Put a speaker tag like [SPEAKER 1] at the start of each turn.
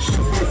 [SPEAKER 1] Christopher